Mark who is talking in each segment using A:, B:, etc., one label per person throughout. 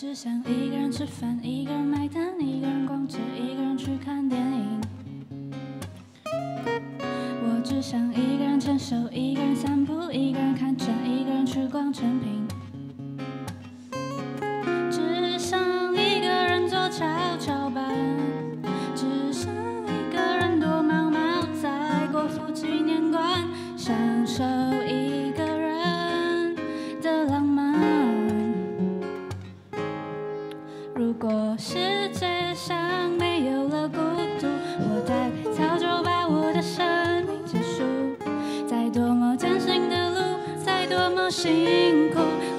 A: 只想一个人吃饭，一个人买单，一个人逛街，一个人去看电影。我只想一个人牵手，一个人散步，一个人看展，一个人去逛全品。星空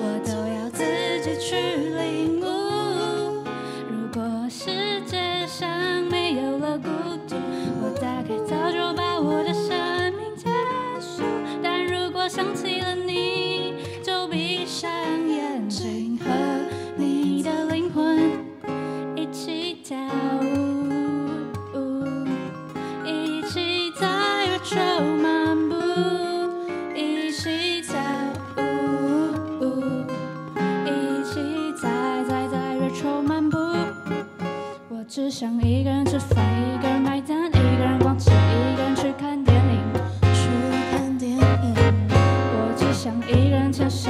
A: 漫步。我只想一个人吃饭一个人买单一个人逛街一个人去看电影
B: 去看电影。
A: 我只想一个人牵手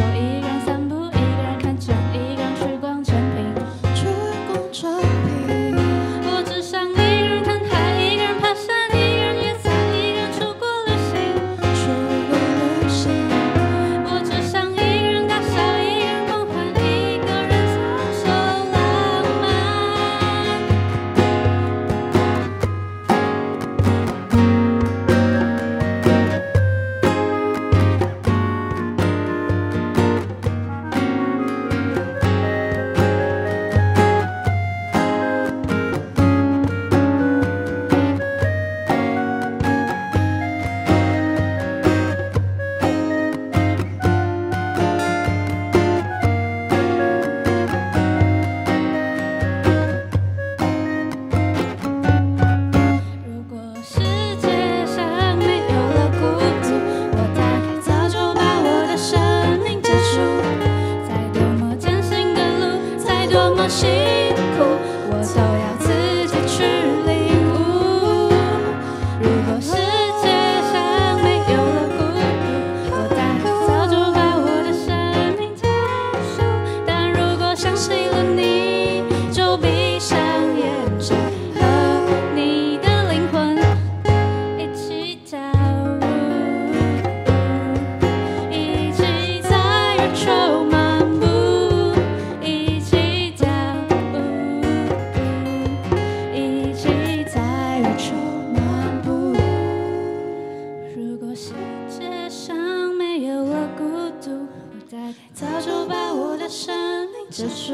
A: 结束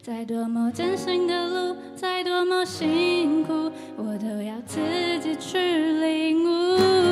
A: 再多么艰辛的路再多么辛苦我都要自己去领悟。